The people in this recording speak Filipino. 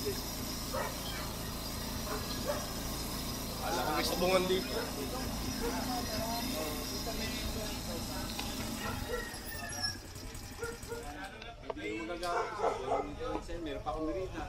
Alam ko may sabungan dito. Hindi mo nagawa ko. Meron pa akong merita.